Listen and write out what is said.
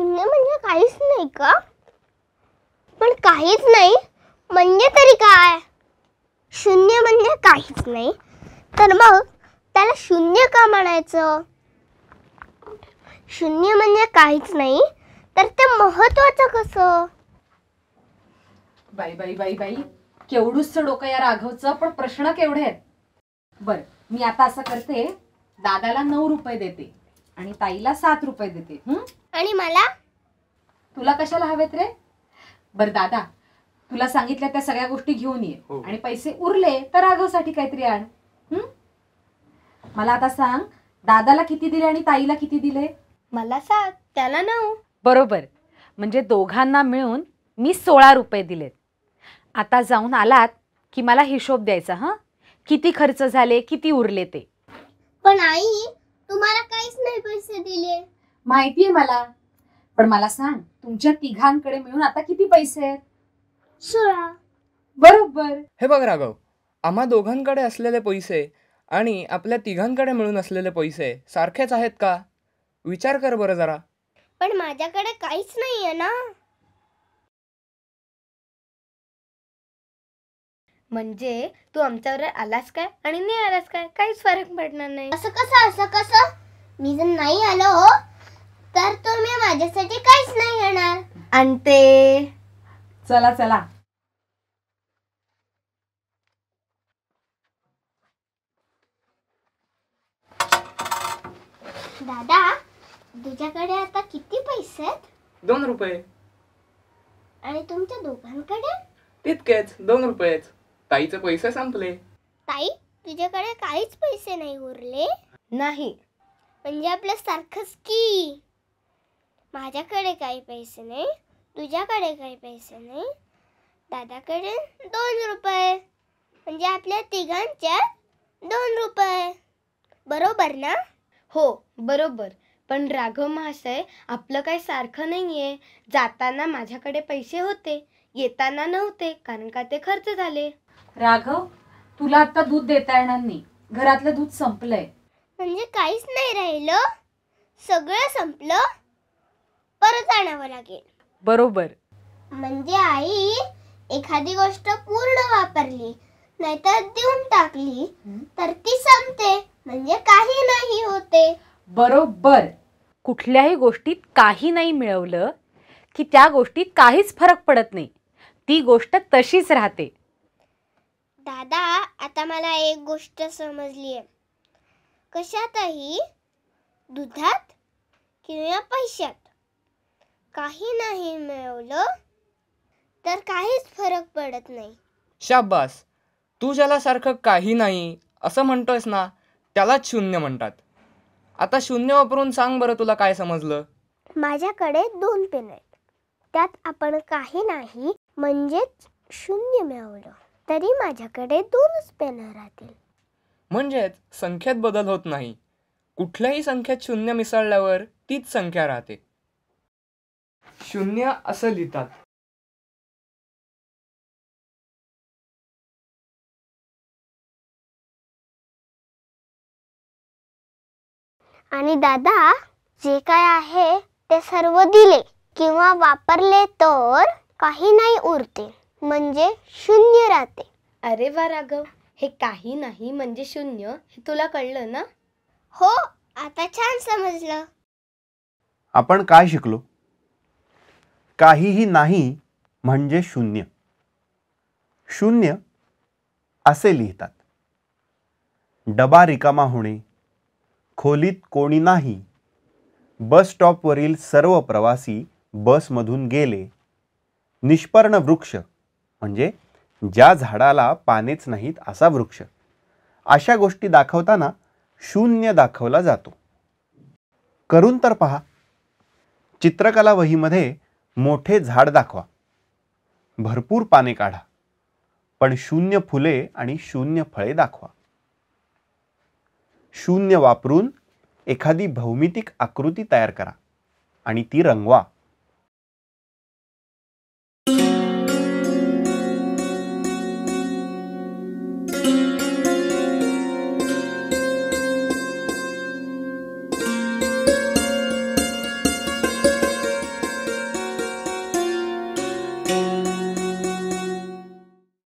शून्य म्हणजे काहीच नाही का? पण काहीच नाही म्हणजे तरी काय? शून्य म्हणजे काहीच नाही. तर मग त्याला शून्य का म्हणायचं? शून्य म्हणजे काहीच नाही. तर ते महत्वाचं कसं? बाई बाई बाई बाई केवढूच डोकं या राघवचं पण प्रश्न केवढे आहेत? बर मी आता असं करते. दादाला नऊ रुपये देते आणि ताईला सात रुपये देते. हम्म आणि मला? तुला कशाला हवेत रे? बर दादा तुला सांगितल्या त्या सगळ्या गोष्टी घेऊन ये. हो. आणि पैसे उरले तर राघवसाठी काहीतरी आण. हं? मला आता सांग दादाला किती दिले आणि ताईला किती दिले? मला सात त्याला नऊ. बरोबर. म्हणजे दोघांना मिळून मी सोळा रुपये दिलेत. आता जाऊन आलात की मला हिशोब द्यायचा हां? किती खर्च झाले किती उरले ते? पण आई तुम्हाला काहीच नाही पैसे दिले. माहितीये मला. पण मला सांग तुमच्या तिघांकडे मिळून आता किती पैसे आहेत? सोळा. बरोबर. हे बघ राघव आम्हा दोघांकडे असलेले पैसे आणि आपल्या तिघांकडे मिळून असलेले पैसे सारखेच आहेत का? विचार कर बरं जरा. पण माझ्याकडे काहीच नाहीये ना. म्हणजे तू आमच्यावर आलास काय आणि नाही आलास काय? काहीच फरक पडणार नाही. असं कसं असं कसं? मी जर नाही आलो तर तुम्ही माझ्यासाठी काहीच नाही येणार. आणि ते? चला चला. दादा तुझ्याकडे आता किती पैसे आहेत? दोन रुपये. आणि तुमच्या दोघांकडे? तितकेच दोन रुपयेच. ताईचे पैसे संपले. ताई तुझ्याकडे काहीच पैसे नाही उरले? नाही. म्हणजे आपलं सारखंच की? माझ्याकडे काही पैसे नाही तुझ्याकडे काही पैसे नाही. दादाकडे दोन रुपये म्हणजे आपल्या तिघांच्या दोन रुपये. बरोबर ना? हो बरोबर. पण राघव महाशय आपलं काही सारखं नाहीये. जाताना माझ्याकडे पैसे होते येताना नव्हते कारण का ते खर्च झाले. राघव तुला आता दूध देता येणार नाही. घरातलं दूध संपलंय. म्हणजे काहीच नाही राहिलं. सगळं संपलं. परत आणावं लागेल. बरोबर. म्हणजे आई एखादी गोष्ट पूर्ण वापरली नाहीतर देऊन टाकली तर ती संपते. म्हणजे काही नाही होते. बरोबर. कुठल्याही गोष्टीत काही नाही मिळवलं की त्या गोष्टीत काहीच फरक पडत नाही. ती गोष्ट तशीच राहते. दादा आता मला एक गोष्ट समजली आहे कशातही दुधात किंवा पैशात काही नाही मिळवलं तर काहीच फरक पडत नाही. शाब्बास तू ज्याला सारखं काही नाही असं म्हणतोयस ना त्यालाच शून्य म्हणतात. आता शून्य वापरून सांग बरं तुला काय समजलं. माझ्याकडे दोन पेन आहेत. त्यात आपण काही नाही म्हणजेच शून्य मिळवलं. तरी माझ्याकडे दोनच पेन राहतील. म्हणजेच संख्येत बदल होत नाही. कुठल्याही संख्येत शून्य मिसळल्यावर तीच संख्या राहते. शून्य असं लिहितात. आणि दादा जे काय आहे ते सर्व दिले किंवा वापरले तर काही नाही उरते म्हणजे शून्य राहते. अरे वा राघव हे काही नाही म्हणजे शून्य हे तुला कळलं ना? हो आता छान समजलं. आपण काय शिकलो? काहीही नाही म्हणजे शून्य. शून्य असे लिहितात. डबा रिकामा होणे खोलीत कोणी नाही बस स्टॉपवरील सर्व प्रवासी बसमधून गेले निष्पर्ण वृक्ष म्हणजे ज्या झाडाला पानेच नाहीत असा वृक्ष अशा गोष्टी दाखवताना शून्य दाखवला जातो. करून तर पहा. चित्रकला वहीमध्ये मोठे झाड दाखवा. भरपूर पाने काढा. पण शून्य फुले आणि शून्य फळे दाखवा. शून्य वापरून एखादी भौमितिक आकृती तयार करा आणि ती रंगवा.